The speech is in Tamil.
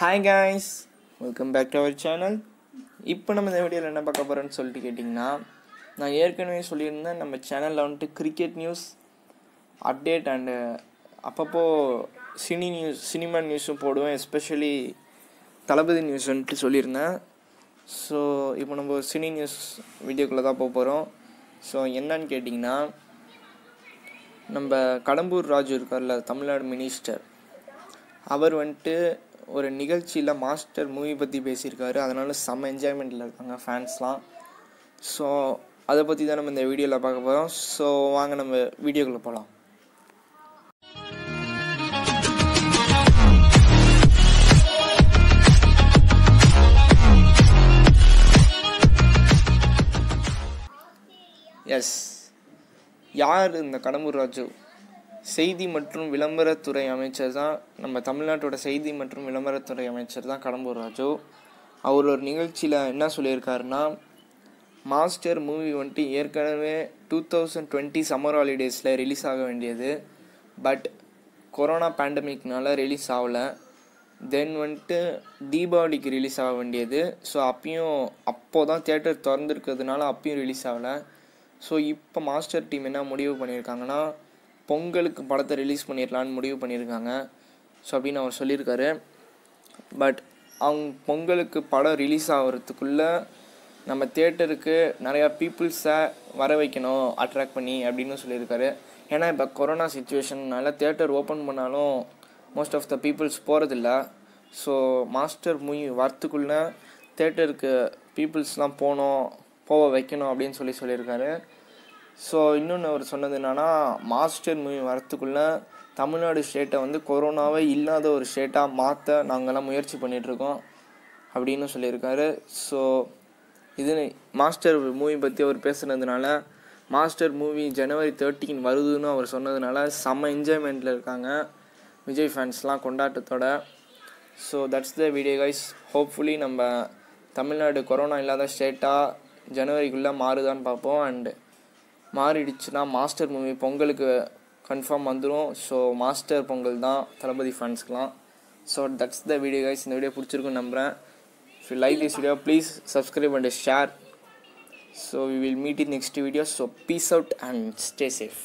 Hi guys welcome back to our channel இப்போ நம்ம இந்த வீடியோவில் என்ன பார்க்க போகிறோன்னு சொல்லிட்டு கேட்டிங்கன்னா நான் ஏற்கனவே சொல்லியிருந்தேன் நம்ம சேனலில் வந்துட்டு கிரிக்கெட் நியூஸ் அப்டேட் அண்டு அப்பப்போ சினி நியூஸ் சினிமா நியூஸும் போடுவேன். எஸ்பெஷலி தளபதி நியூஸ் வந்துட்டு சொல்லியிருந்தேன். ஸோ இப்போ நம்ம சினி நியூஸ் வீடியோக்குள்ளே தான் போக போகிறோம் ஸோ என்னன்னு கேட்டிங்கன்னா நம்ம கடம்பூர் ராஜு இருக்கார்ல தமிழ்நாடு மினிஸ்டர் அவர் வந்துட்டு ஒரு நிகழ்ச்சியில் மாஸ்டர் மூவி பற்றி பேசியிருக்காரு. அதனால் செம்ம என்ஜாய்மெண்ட்டில் இருக்காங்க ஃபேன்ஸ்லாம் ஸோ அதை பற்றி தான் நம்ம இந்த வீடியோவில் பார்க்க போகிறோம் ஸோ வாங்க நம்ம வீடியோக்குள்ளே போகலாம் எஸ் யார் இந்த கடம்பூர் ராஜு? செய்தி மற்றும் விளம்பரத்துறை அமைச்சர் தான் நம்ம தமிழ்நாட்டோட செய்தி மற்றும் விளம்பரத்துறை அமைச்சர் தான் கடம்பூர் ராஜு. அவர் ஒரு நிகழ்ச்சியில் என்ன சொல்லியிருக்காருன்னா மாஸ்டர் மூவி வந்துட்டு ஏற்கனவே டூ தௌசண்ட் டுவெண்ட்டி சம்மர் ஹாலிடேஸில் ரிலீஸ் ஆக வேண்டியது. பட் கொரோனா பேண்டமிக்னால ரிலீஸ் ஆகலை. தென் வந்துட்டு தீபாவளிக்கு ரிலீஸ் ஆக வேண்டியது. ஸோ அப்பயும் அப்போ தான் தேட்டர் திறந்துருக்கிறதுனால அப்பயும் ரிலீஸ் ஆகலை. ஸோ இப்போ மாஸ்டர் டீம் என்ன முடிவு பண்ணியிருக்காங்கன்னா பொங்கலுக்கு படத்தை ரிலீஸ் பண்ணிடலான்னு முடிவு பண்ணியிருக்காங்க ஸோ அப்படின்னு அவர் சொல்லியிருக்காரு பட் அவங்க பொங்கலுக்கு படம் ரிலீஸ் ஆகிறதுக்குள்ளே நம்ம தேட்டருக்கு நிறையா பீப்புள்ஸை வர வைக்கணும் அட்ராக்ட் பண்ணி அப்படின்னு சொல்லியிருக்காரு ஏன்னா இப்போ கொரோனா சுச்சுவேஷன்னால தேட்டர் ஓப்பன் பண்ணாலும் மோஸ்ட் ஆஃப் த பீப்புள்ஸ் போகிறதில்ல ஸோ மாஸ்டர் மூவி வரத்துக்குள்ளே தேட்டருக்கு பீப்புள்ஸ்லாம் போகணும் போக வைக்கணும் அப்படின்னு சொல்லி சொல்லியிருக்காரு ஸோ இன்னொன்று அவர் சொன்னது என்னென்னா மாஸ்டர் மூவி வரத்துக்குள்ளே தமிழ்நாடு ஸ்டேட்டை வந்து கொரோனாவே இல்லாத ஒரு ஸ்டேட்டாக மாற்ற நாங்கள்லாம் முயற்சி பண்ணிகிட்ருக்கோம் அப்படின்னு சொல்லியிருக்காரு. ஸோ இது மாஸ்டர் மூவி பற்றி அவர் பேசுனதுனால மாஸ்டர் மூவி ஜனவரி தேர்ட்டீன் வருதுன்னு அவர் சொன்னதுனால செம்ம என்ஜாய்மெண்ட்டில் இருக்காங்க விஜய் ஃபேன்ஸ்லாம் கொண்டாட்டத்தோட. So that's the video guys hopefully நம்ம தமிழ்நாடு கொரோனா இல்லாத ஸ்டேட்டாக ஜனவரிக்குள்ளே மாறுதான்னு பார்ப்போம். அண்டு மாறிடுச்சுன்னா மாஸ்டர் மூவி பொங்கலுக்கு கன்ஃபார்ம் வந்துடும் ஸோ மாஸ்டர் பொங்கல் தான் தளபதி ஃபேன்ஸ்க்கெலாம் so that's the video guys இந்த வீடியோ பிடிச்சிருக்குன்னு நம்புகிறேன் if you like this video please subscribe and share so we will meet in next video so peace out and stay safe